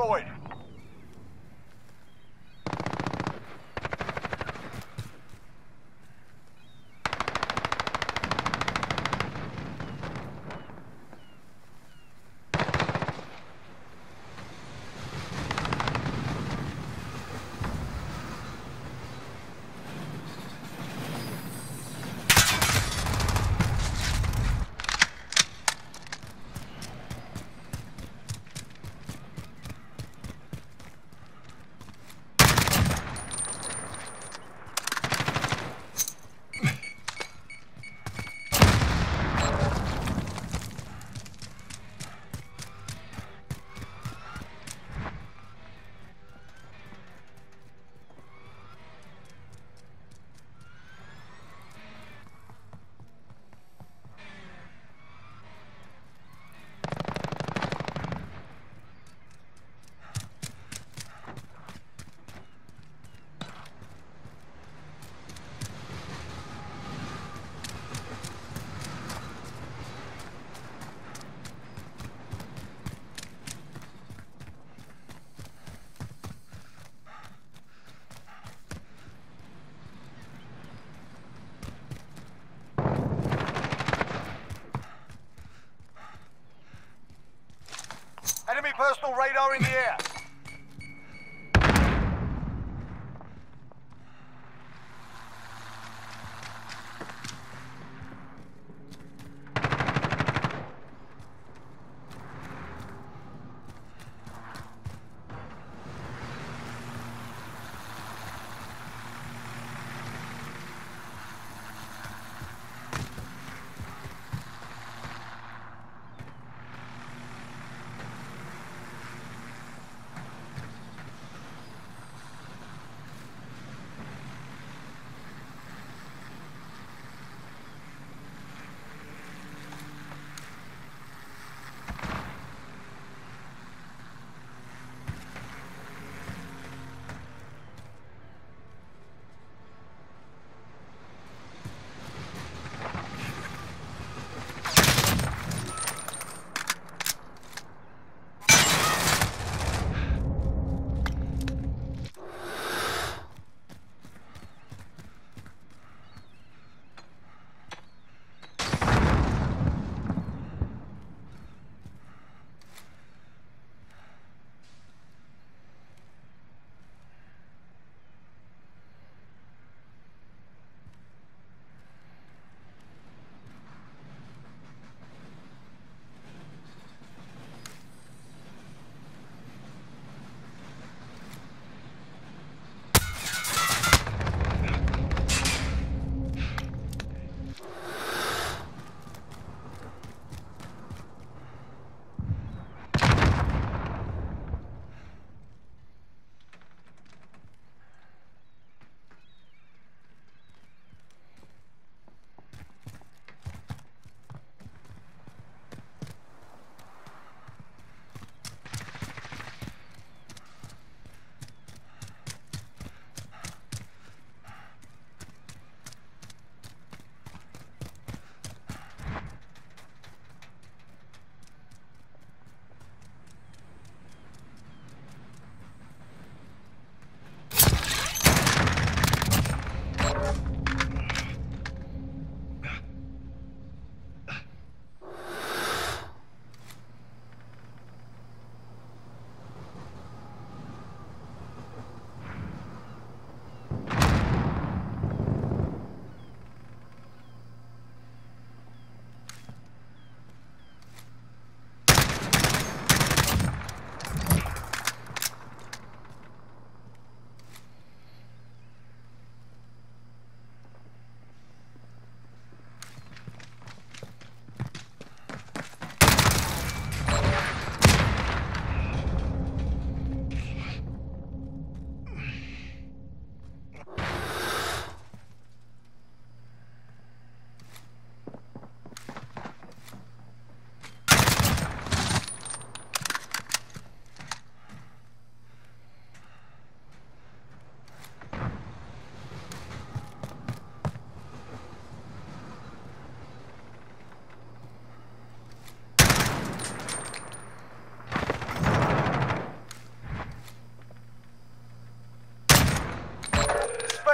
Deployed. Personal radar in the air.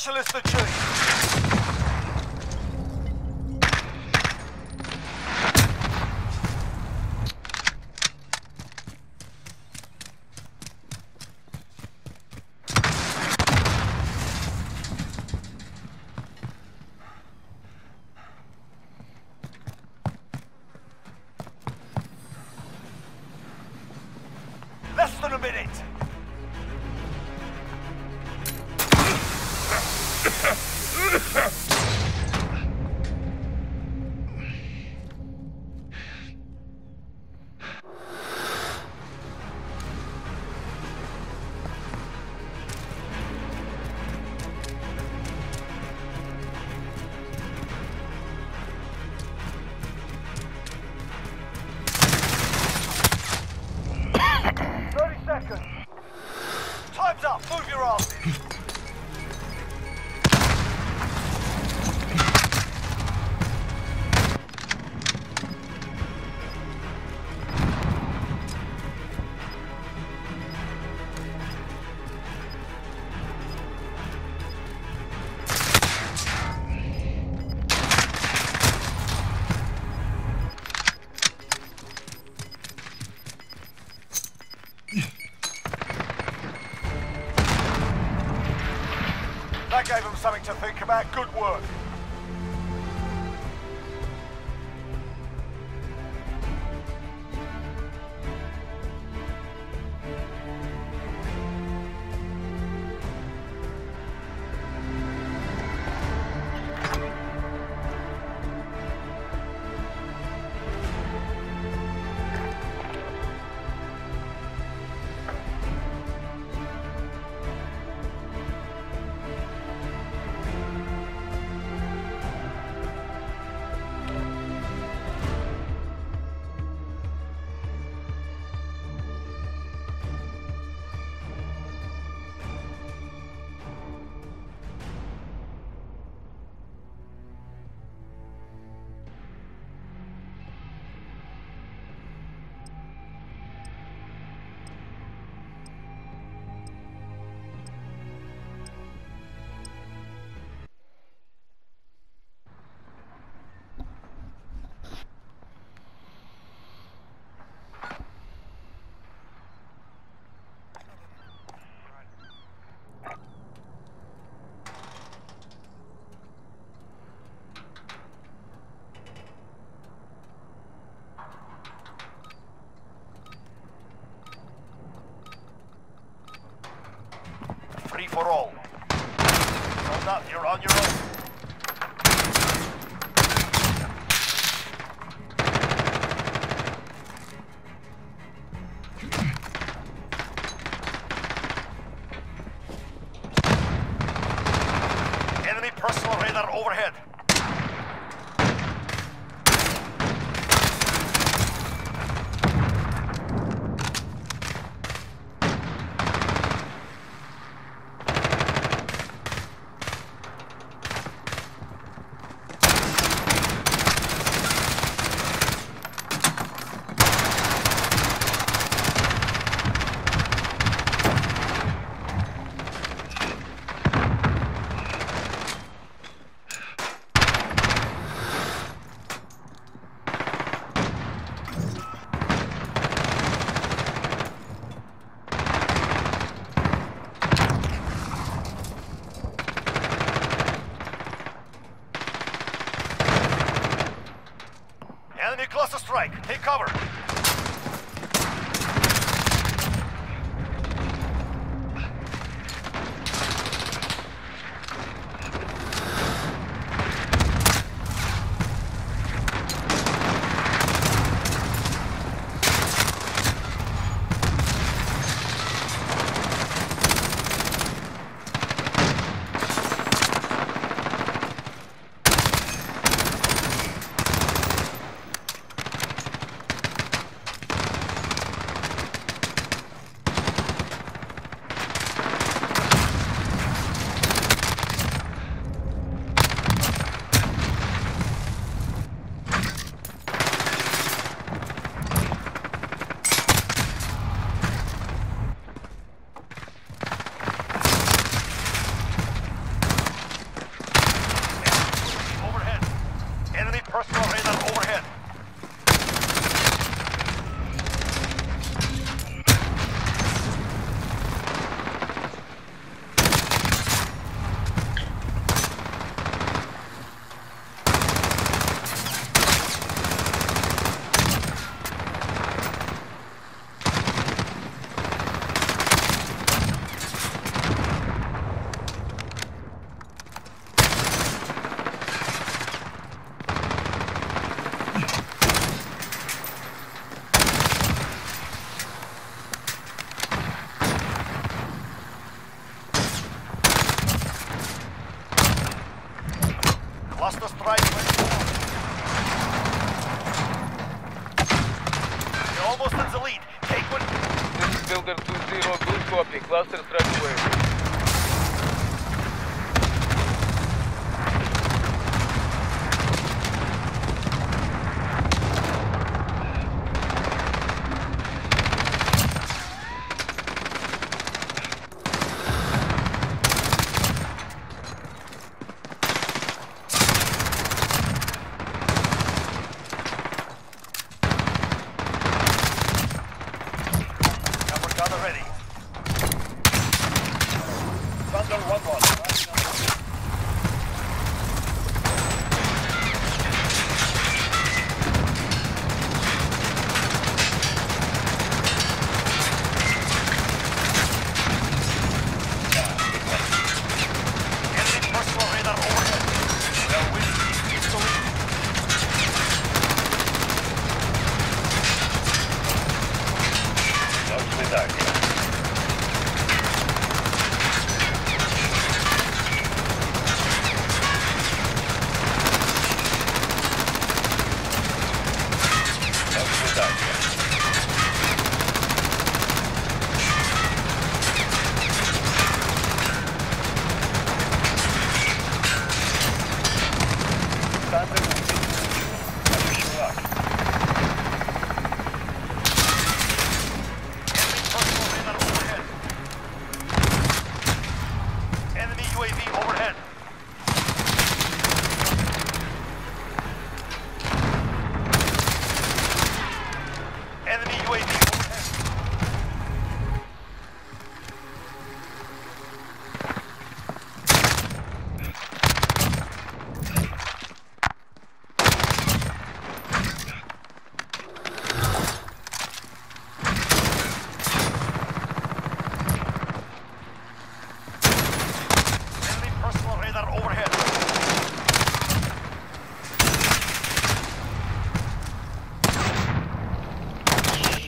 Specialist achieved. To think about. Good work. For all. Hold up, you're on your own. Cluster strike went. You're almost in the lead. Take one. This is Builder 2-0, good copy. Cluster strike away.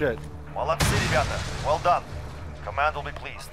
Shit. Молодцы, ребята. Well done. Command will be pleased.